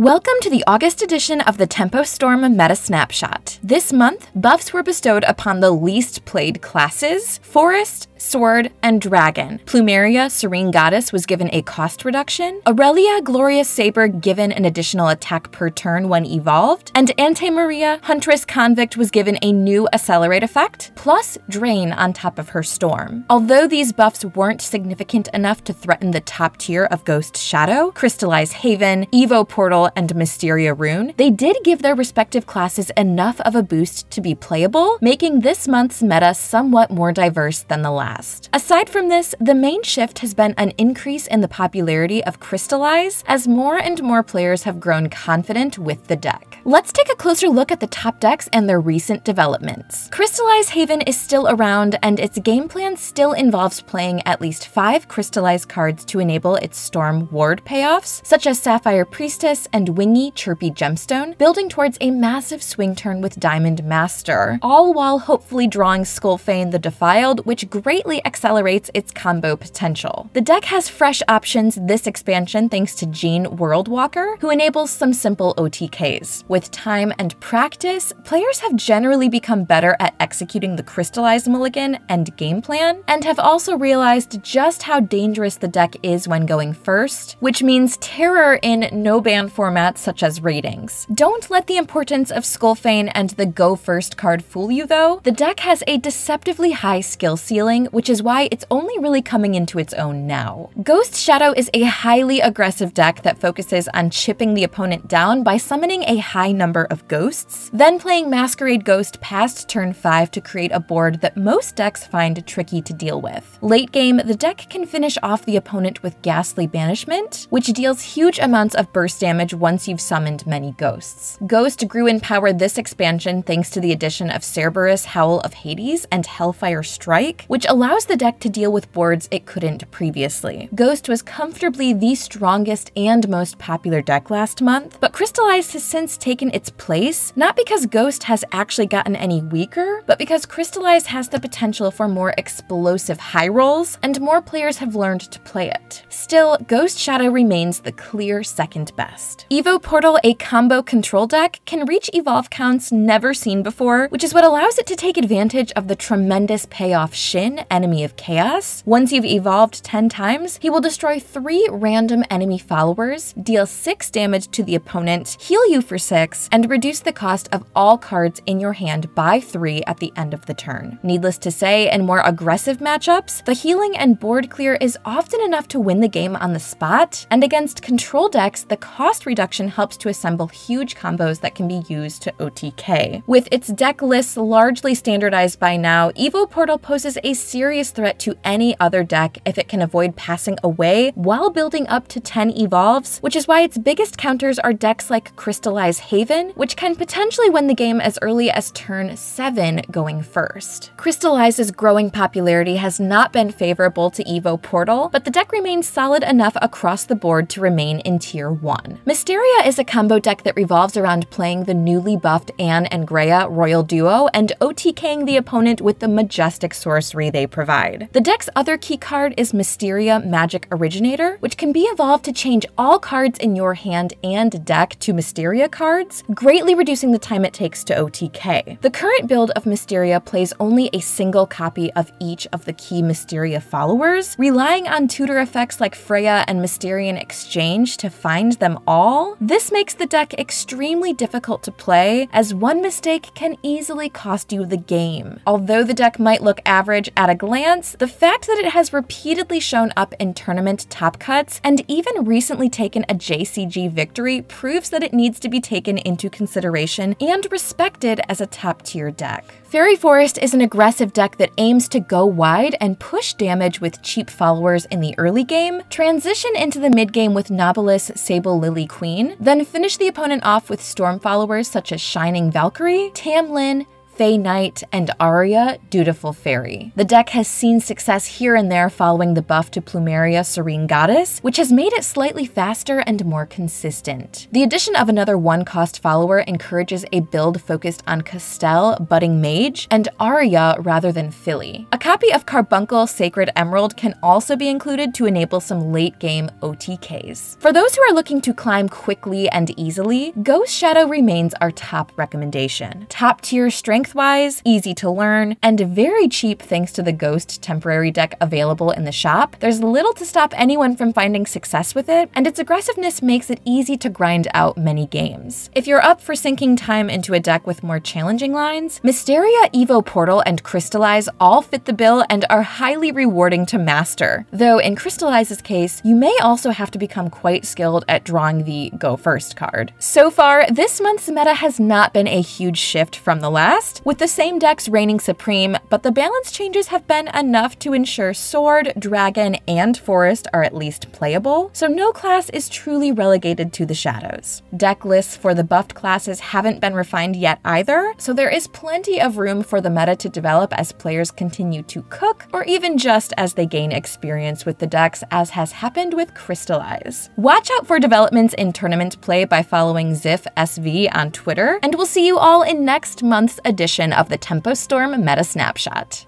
Welcome to the August edition of the Tempo Storm Meta Snapshot. This month, buffs were bestowed upon the least played classes Forest, Sword, and Dragon. Plumeria, Serene Goddess, was given a cost reduction. Aurelia, Glorious Saber, given an additional attack per turn when evolved. And Ante Maria, Huntress Convict, was given a new Accelerate effect, plus Drain on top of her Storm. Although these buffs weren't significant enough to threaten the top tier of Ghost Shadow, Crystallize Haven, Evo Portal, and Mysteria Rune, they did give their respective classes enough of a boost to be playable, making this month's meta somewhat more diverse than the last. Aside from this, the main shift has been an increase in the popularity of Crystallize as more and more players have grown confident with the deck. Let's take a closer look at the top decks and their recent developments. Crystallize Haven is still around, and its game plan still involves playing at least five Crystallize cards to enable its Storm Ward payoffs, such as Sapphire Priestess and Wingy Chirpy Gemstone, building towards a massive swing turn with Diamond Master, all while hopefully drawing Skullfane the Defiled, which greatly accelerates its combo potential. The deck has fresh options this expansion thanks to Jean Worldwalker, who enables some simple OTKs. With time and practice, players have generally become better at executing the Crystallized Mulligan and game plan, and have also realized just how dangerous the deck is when going first, which means terror in no-ban formats such as ratings. Don't let the importance of Skullfane and the go first card fool you though. The deck has a deceptively high skill ceiling, which is why it's only really coming into its own now. Ghost Shadow is a highly aggressive deck that focuses on chipping the opponent down by summoning a high number of ghosts, then playing Masquerade Ghost past turn 5 to create a board that most decks find tricky to deal with. Late game, the deck can finish off the opponent with Ghastly Banishment, which deals huge amounts of burst damage once you've summoned many ghosts. Ghost grew in power this expansion thanks to the addition of Cerberus Howl of Hades and Hellfire Strike, which allows the deck to deal with boards it couldn't previously. Ghost was comfortably the strongest and most popular deck last month, but Crystallized has since taken its place, not because Ghost has actually gotten any weaker, but because Crystallize has the potential for more explosive high rolls, and more players have learned to play it. Still, Ghost Shadow remains the clear second best. Evo Portal, a combo control deck, can reach evolve counts never seen before, which is what allows it to take advantage of the tremendous payoff Shin, Enemy of Chaos. Once you've evolved 10 times, he will destroy 3 random enemy followers, deal 6 damage to the opponent, heal you for 6, 6, and reduce the cost of all cards in your hand by 3 at the end of the turn. Needless to say, in more aggressive matchups, the healing and board clear is often enough to win the game on the spot, and against control decks, the cost reduction helps to assemble huge combos that can be used to OTK. With its deck lists largely standardized by now, Evo Portal poses a serious threat to any other deck if it can avoid passing away while building up to 10 evolves, which is why its biggest counters are decks like Crystallize Haven, which can potentially win the game as early as turn 7 going first. Crystallize's growing popularity has not been favorable to Evo Portal, but the deck remains solid enough across the board to remain in Tier 1. Mysteria is a combo deck that revolves around playing the newly buffed Anne and Grea Royal Duo and OTKing the opponent with the majestic sorcery they provide. The deck's other key card is Mysteria Magic Originator, which can be evolved to change all cards in your hand and deck to Mysteria cards cards, greatly reducing the time it takes to OTK. The current build of Mysteria plays only a single copy of each of the key Mysteria followers, relying on tutor effects like Freya and Mysterian Exchange to find them all. This makes the deck extremely difficult to play, as one mistake can easily cost you the game. Although the deck might look average at a glance, the fact that it has repeatedly shown up in tournament top cuts and even recently taken a JCG victory proves that it needs to be taken taken into consideration and respected as a top tier deck. Fairy Forest is an aggressive deck that aims to go wide and push damage with cheap followers in the early game, transition into the mid game with Nobilis Sable Lily Queen, then finish the opponent off with storm followers such as Shining Valkyrie, Tamlin, Fey Knight, and Aria, Dutiful Fairy. The deck has seen success here and there following the buff to Plumeria, Serene Goddess, which has made it slightly faster and more consistent. The addition of another one-cost follower encourages a build focused on Castell, Budding Mage, and Aria rather than Philly. A copy of Carbuncle Sacred Emerald can also be included to enable some late-game OTKs. For those who are looking to climb quickly and easily, Ghost Shadow remains our top recommendation. Top tier strength-wise, easy to learn, and very cheap thanks to the Ghost temporary deck available in the shop, there's little to stop anyone from finding success with it, and its aggressiveness makes it easy to grind out many games. If you're up for sinking time into a deck with more challenging lines, Mysteria, Evo Portal, and Crystallize all fit the bill and are highly rewarding to master. Though in Crystallize's case, you may also have to become quite skilled at drawing the Go First card. So far, this month's meta has not been a huge shift from the last, with the same decks reigning supreme, but the balance changes have been enough to ensure Sword, Dragon, and Forest are at least playable, so no class is truly relegated to the shadows. Deck lists for the buffed classes haven't been refined yet either, so there is plenty of room for the meta to develop as players continue to cook, or even just as they gain experience with the decks, as has happened with Crystallize. Watch out for developments in tournament play by following Ziff SV on Twitter, and we'll see you all in next month's edition of the Tempo Storm Meta Snapshot.